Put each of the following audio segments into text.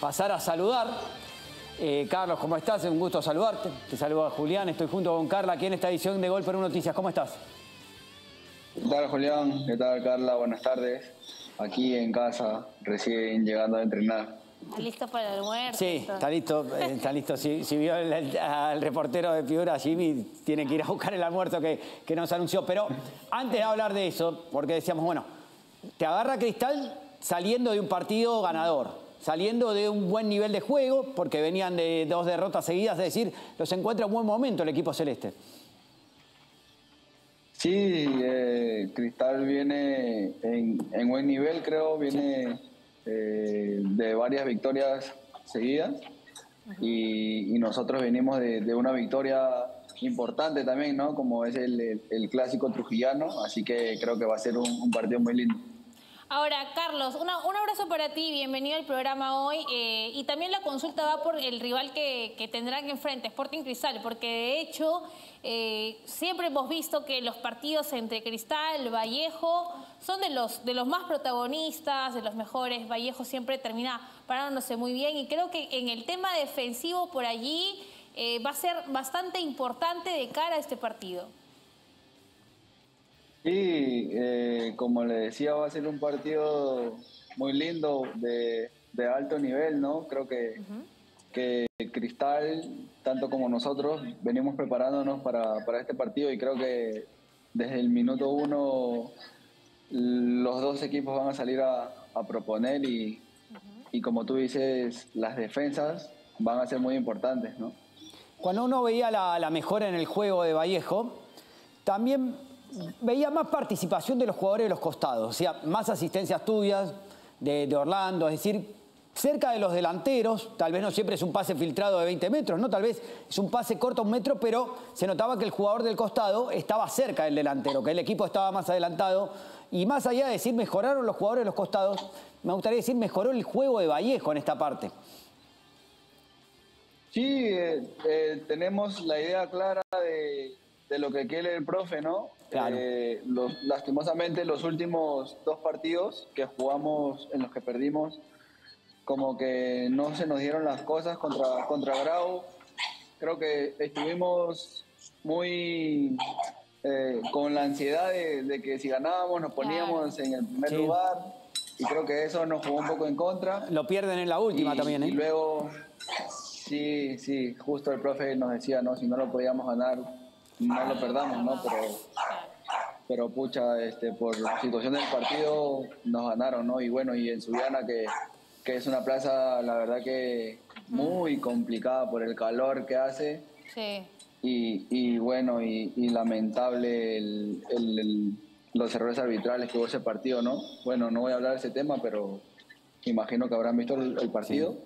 pasar a saludar. Eh, Carlos, ¿cómo estás? Es un gusto saludarte. Te saluda Julián, estoy junto con Carla aquí en esta edición de Gol Perú Noticias. ¿Cómo estás? ¿Qué tal, Julián? ¿Qué tal, Carla? Buenas tardes. Aquí en casa, recién llegando a entrenar. ¿Está listo para el almuerzo? Sí, está listo. eh, Está listo. Si, si vio el- el- al reportero de figura, Jimmy, tiene que ir a buscar el almuerzo que, que nos anunció. Pero antes de hablar de eso, porque decíamos, bueno, te agarra Cristal saliendo de un partido ganador, saliendo de un buen nivel de juego, porque venían de dos derrotas seguidas, es decir, los encuentra en buen momento el equipo celeste. Sí, eh, Cristal viene en, en buen nivel, creo, viene eh, de varias victorias seguidas y, y nosotros venimos de, de una victoria importante también, ¿no? Como es el, el- el clásico trujillano, así que creo que va a ser un, un partido muy lindo. Ahora, Carlos, una- un abrazo para ti, bienvenido al programa hoy. eh, y también la consulta va por el rival que, que tendrán enfrente, Sporting Cristal, porque de hecho eh, siempre hemos visto que los partidos entre Cristal, Vallejo, son de los, de los más protagonistas, de los mejores. Vallejo siempre termina parándose muy bien y creo que en el tema defensivo por allí eh, va a ser bastante importante de cara a este partido. Sí, eh, como le decía, va a ser un partido muy lindo, de, de alto nivel, ¿no? Creo que, que Cristal, tanto como nosotros, venimos preparándonos para, para este partido y creo que desde el minuto uno los dos equipos van a salir a, a proponer y, y como tú dices, las defensas van a ser muy importantes, ¿no? Cuando uno veía la, la mejora en el juego de Vallejo, también veía más participación de los jugadores de los costados, o sea, más asistencias tuyas de, Orlando, es decir, cerca de los delanteros, tal vez no siempre es un pase filtrado de 20 metros, ¿no? Tal vez es un pase corto un metro, pero se notaba que el jugador del costado estaba cerca del delantero, que el equipo estaba más adelantado. Y más allá de decir mejoraron los jugadores de los costados, me gustaría decir mejoró el juego de Vallejo en esta parte. Sí, eh, eh, tenemos la idea clara de lo que quiere el profe, ¿no? Claro. Eh, los- lastimosamente los últimos dos partidos que jugamos, en los que perdimos, como que no se nos dieron las cosas contra, contra Grau. Creo que estuvimos muy eh, con la ansiedad de, de que si ganábamos nos poníamos en el primer Sí. lugar y creo que eso nos jugó un poco en contra. Lo pierden en la última Y- también, ¿eh? Y luego, sí, sí, justo el profe nos decía, ¿no? Si no lo podíamos ganar, no lo perdamos, ¿no? Pero, pero pucha, este, por situación del partido nos ganaron, ¿no? Y bueno, y en Subiana, que, que es una plaza, la verdad que muy complicada por el calor que hace. Sí. Y, y bueno, y, y lamentable el- el- el- los errores arbitrales que hubo ese partido, ¿no? Bueno, no voy a hablar de ese tema, pero imagino que habrán visto el, el partido.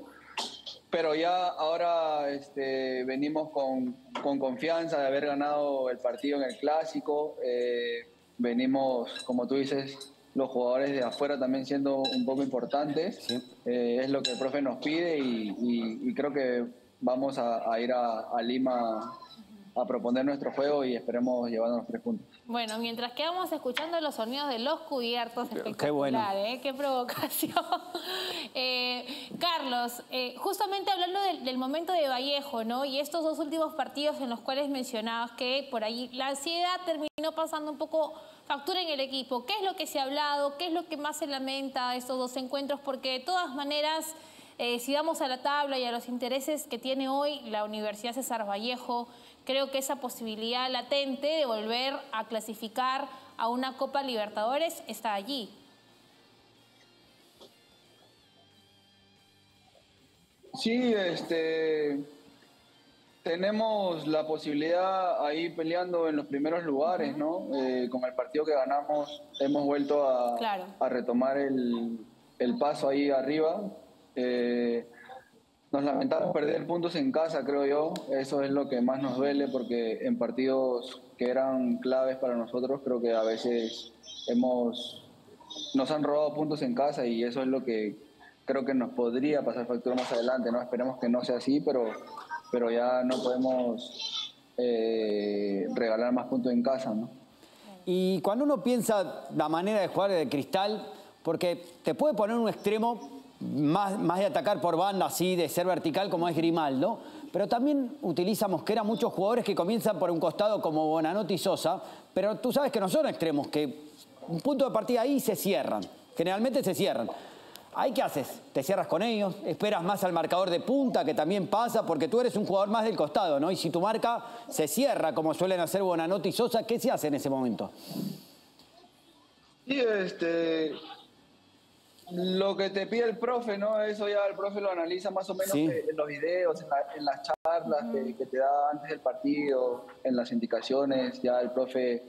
Pero ya ahora este, venimos con, con confianza de haber ganado el partido en el clásico. Eh, venimos, como tú dices, los jugadores de afuera también siendo un poco importantes. Sí. Eh, es lo que el profe nos pide y, y- y creo que vamos a, a ir a, a Lima a proponer nuestro juego y esperemos llevarnos los tres puntos. Bueno, mientras quedamos escuchando los sonidos de los cubiertos, espectacular, qué bueno. ¿eh? Qué provocación. Eh, Carlos, eh, justamente hablando del, momento de Vallejo, ¿no? Y estos dos últimos partidos en los cuales mencionabas que por ahí la ansiedad terminó pasando un poco factura en el equipo. ¿Qué es lo que se ha hablado? ¿Qué es lo que más se lamenta de estos dos encuentros? Porque de todas maneras... Eh, si vamos a la tabla y a los intereses que tiene hoy la Universidad César Vallejo, creo que esa posibilidad latente de volver a clasificar a una Copa Libertadores está allí. Sí, este, tenemos la posibilidad ahí peleando en los primeros lugares, ¿no? Eh, con el partido que ganamos hemos vuelto a, Claro. a retomar el, el paso ahí arriba. Eh, nos lamentamos perder puntos en casa, creo yo. Eso es lo que más nos duele porque en partidos que eran claves para nosotros, creo que a veces hemos nos han robado puntos en casa y eso es lo que creo que nos podría pasar factura más adelante, ¿no? Esperemos que no sea así, pero, pero ya no podemos eh, regalar más puntos en casa, ¿no? Y cuando uno piensa la manera de jugar de Cristal, porque te puede poner un extremo más, más de atacar por banda, así, de ser vertical como es Grimaldo, pero también utiliza Mosquera muchos jugadores que comienzan por un costado como Bonanotti y Sosa, pero tú sabes que no son extremos, que un punto de partida ahí se cierran, generalmente se cierran. ¿Ahí qué haces? ¿Te cierras con ellos? ¿Esperas más al marcador de punta que también pasa? Porque tú eres un jugador más del costado, ¿no? Y si tu marca se cierra, como suelen hacer Bonanotti y Sosa, ¿qué se hace en ese momento? Sí, este, lo que te pide el profe, ¿no? Eso ya el profe lo analiza más o menos Sí. en los videos, en, la- en las charlas que, que te da antes del partido, en las indicaciones. Ya el profe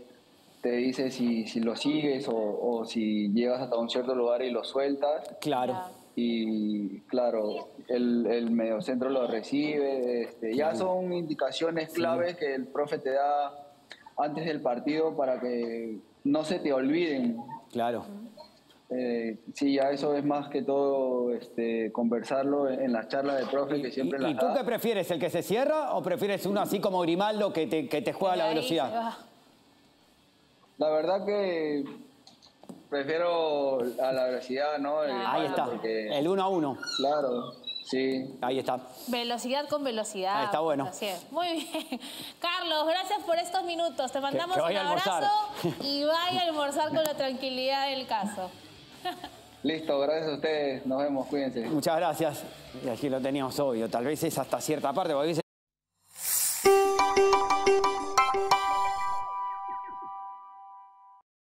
te dice si, si lo sigues o, o si llegas hasta un cierto lugar y lo sueltas. Claro. Y claro, el, el mediocentro lo recibe. este, ya son indicaciones claves que el profe te da antes del partido para que no se te olviden. Claro. Eh, sí, ya eso es más que todo este, conversarlo en, las charlas del profe que siempre ¿Y, las y tú da. qué prefieres? ¿El que se cierra o prefieres uno así como Grimaldo que te, que te juega a la velocidad? La verdad que prefiero a la velocidad, ¿no? El Ahí está, porque- el uno a uno. Claro, sí. Ahí está. Velocidad con velocidad. Ahí está bueno. Así es. Muy bien. Carlos, gracias por estos minutos. Te mandamos que un abrazo y vaya a almorzar con la tranquilidad del caso. Listo, gracias a ustedes. Nos vemos, cuídense. Muchas gracias. Y aquí lo teníamos obvio. Tal vez es hasta cierta parte, porque